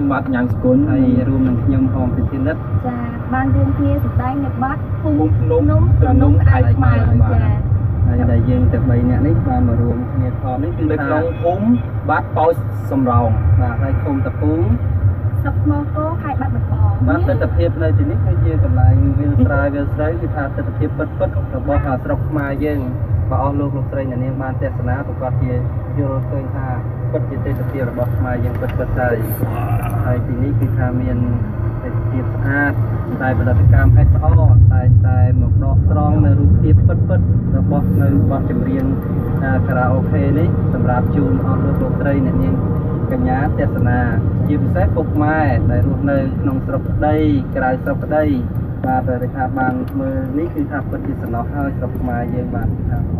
ខ្ញុំបាទញ៉ាំងសគុលហើយរួមនឹងខ្ញុំហមពិធីនិតចាបានរួមគ្នាសម្ដែងនៅបាត់ភូមិភ្នំភ្នំក្អែកខ្មែរចាហើយដែលយើងទាំង3នាក់នេះបានមករួមគ្នាថតនេះគឺនៅក្នុងភូមិបាត់ប៉ោចសំរោងបាទហើយឃុំតពូស្រុកថ្មគោខេត្តបាត់ដំបងបាទទស្សនវិជ្ជានៅទីនេះគឺជាកន្លែងវាលស្រែវាលស្រូវគឺថាទស្សនវិជ្ជាពិតពិតរបស់ស្រុកខ្មែរយើងបើអស់លោកលោកស្រីអ្នកនាងបានទស្សនាប្រកាសជាយល់ឃើញថាពិតជាទេសភាពរបស់ខ្មែរយើងពិតពិតហើយ ហើយទីនេះគឺថាមានទេសភាពស្អាតតែផលិតកម្ម SO តែតែមកដកស្រង់នៅរូបភាពពិតពិតរបស់នៅបទចម្រៀងខារ៉ាអូខេនេះសម្រាប់ជូនអស់លោកលោកស្រីអ្នកនាងកញ្ញាទស្សនាជាពិសេសពុកម៉ែដែលរស់នៅក្នុងស្រុកក្តីក្រៅស្រុកក្តីបាទតែថាបានមើលនេះគឺថាពិតជាសំណោះហើយស្រុកខ្មែរយើងបានថា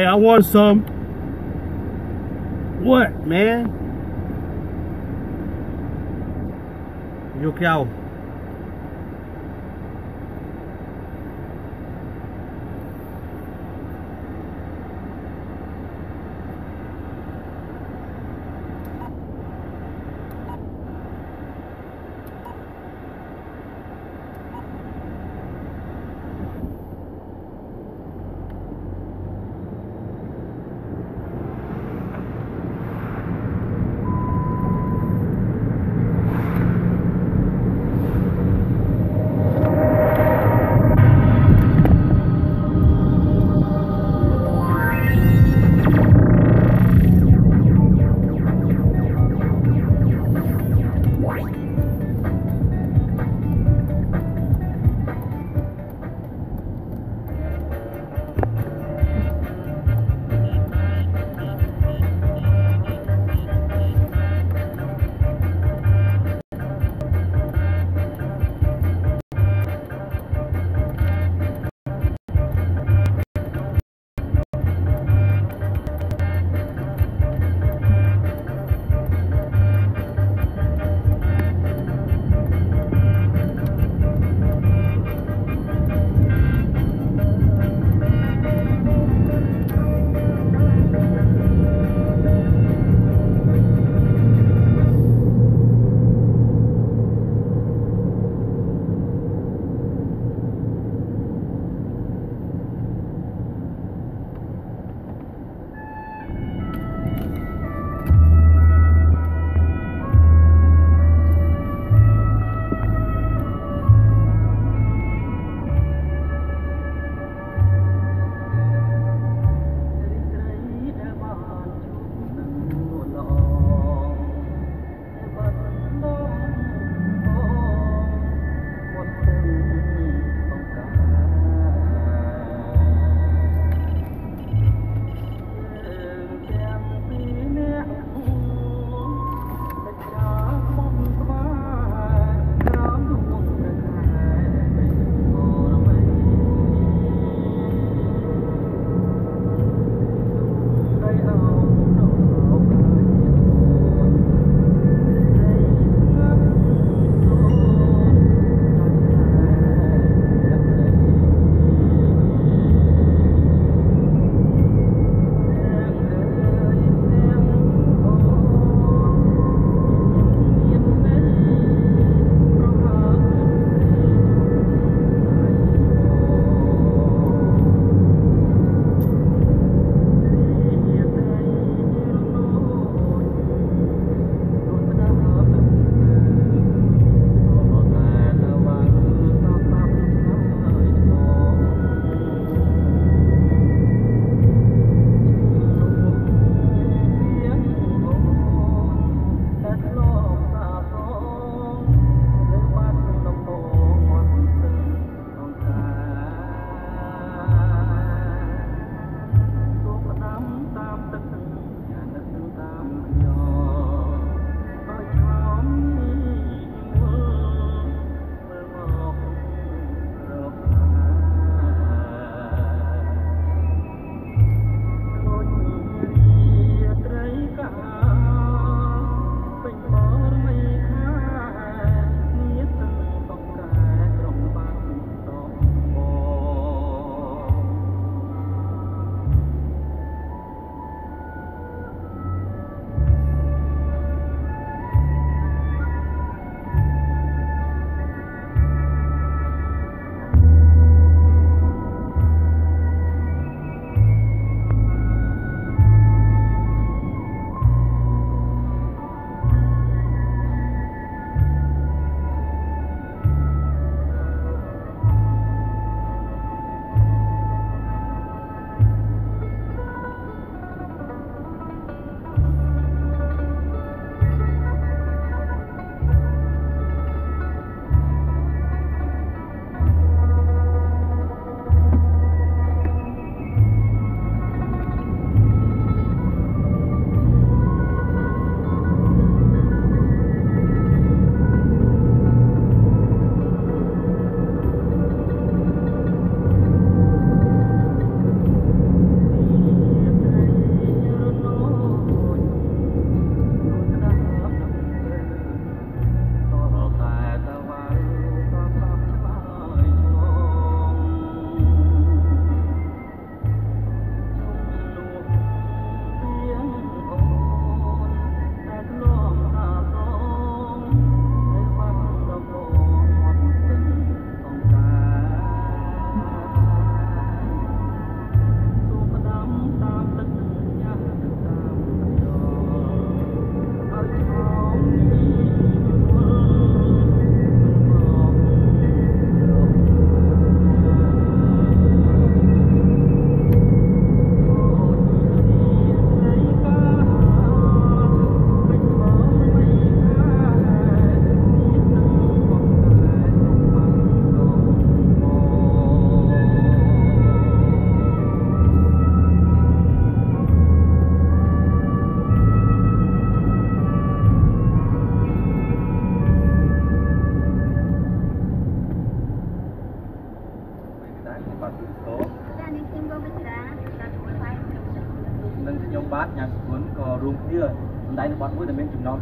Hey, I want some. What, man? Vô keo.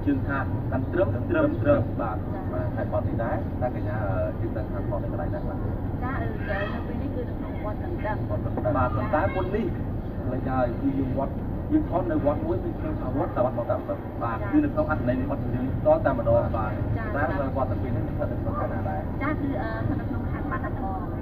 មានចំណងជើងថាកាន់ត្រឹមត្រឹមត្រឹមបាទបាទហើយបទនេះដែរតែកញ្ញាជឿថាខាងបទនេះកន្លែងណាខ្លះចាអឺទៅនៅពេលនេះគឺនៅក្នុងវត្តដណ្ដឹងបទបាទប៉ុន្តែមុននេះលេចហើយគឺយើងវត្តយើងថតនៅវត្តមួយគឺក្នុងវត្តតាវត្តមកតាមបាទគឺនៅក្នុងអត្ថន័យនៃបទចម្រៀងតតែម្ដងបាទតែវត្តទាំងពីរនេះស្ថិតនៅក្នុងខេត្តណាដែរចាគឺអឺនៅក្នុងខេត្តបាត់ដំបង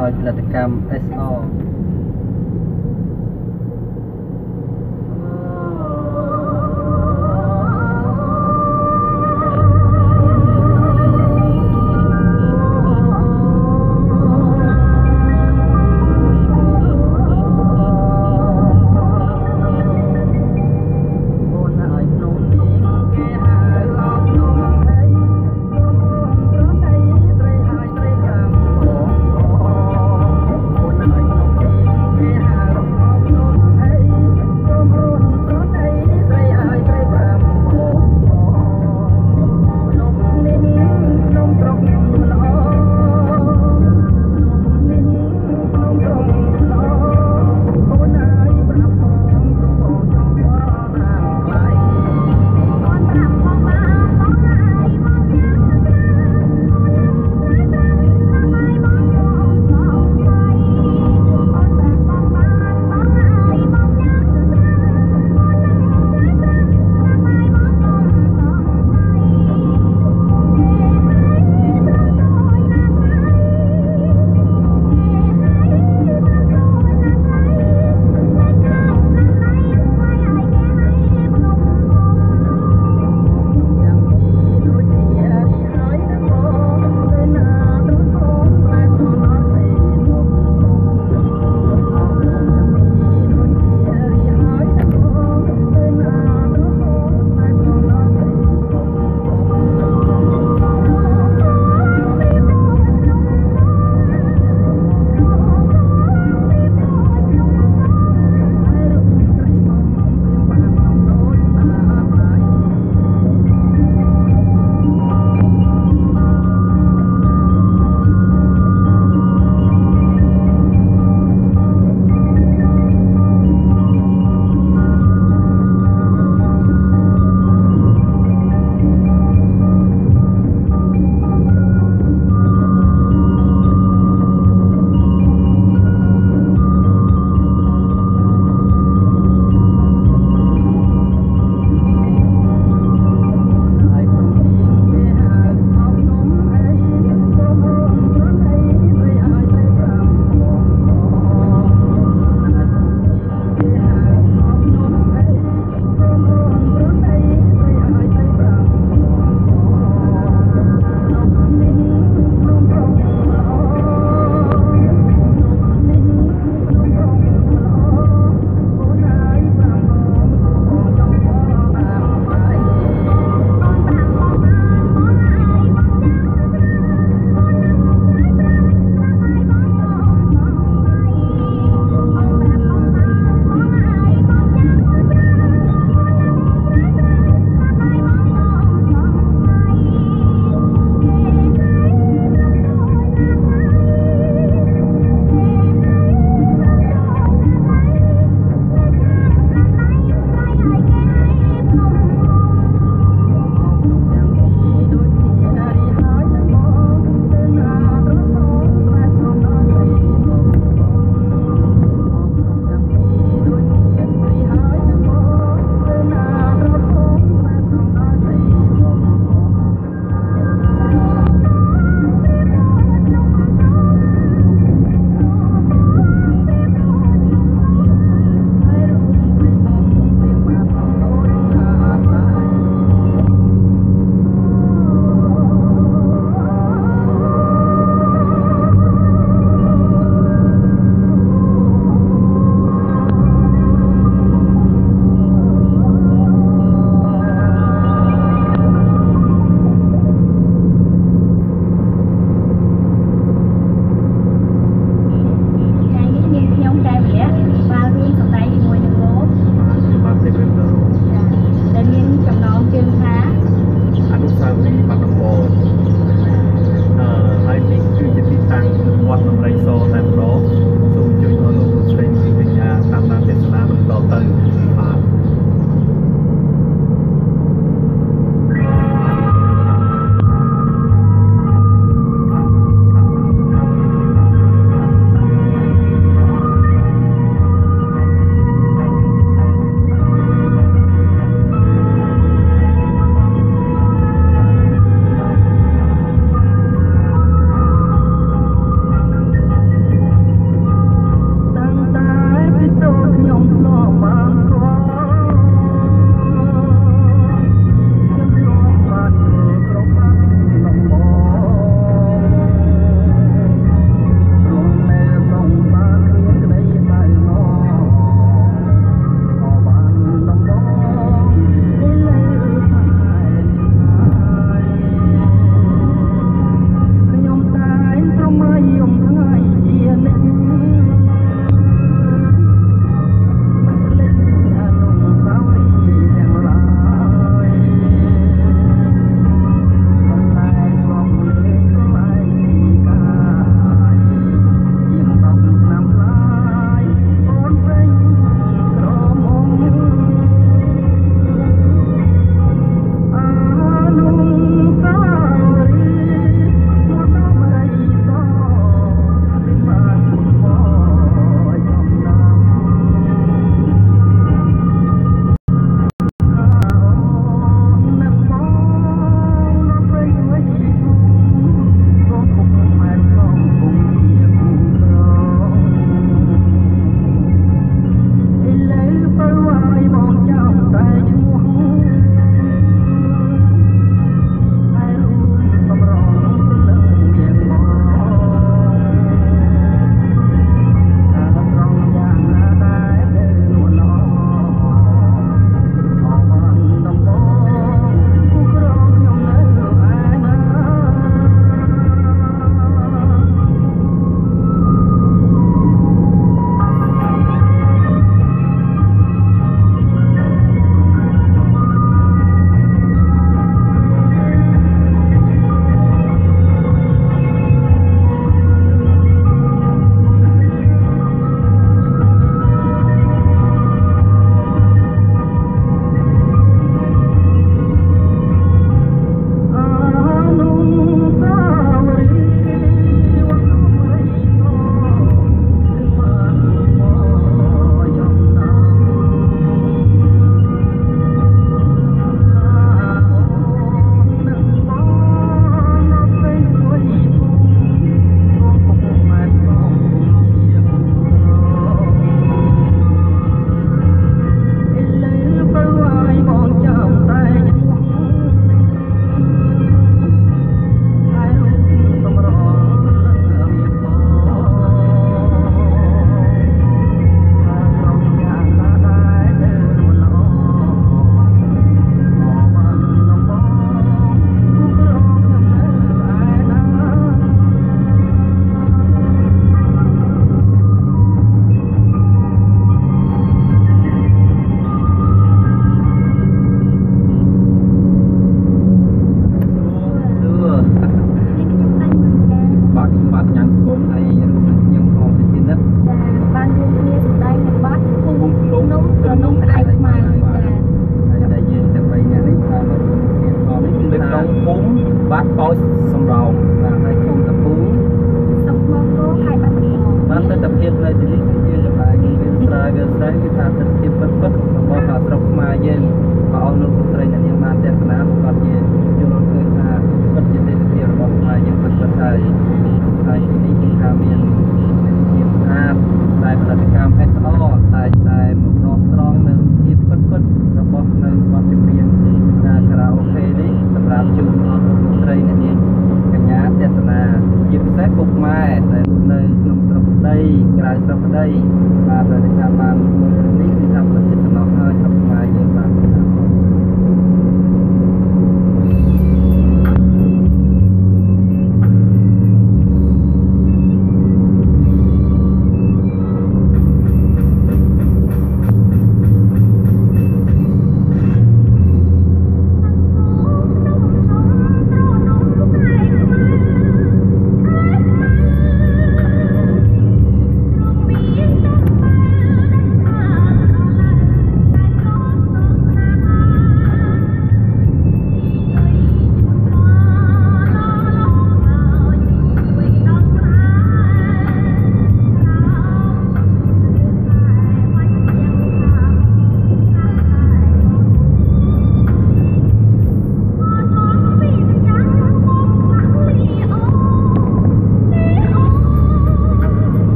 បាន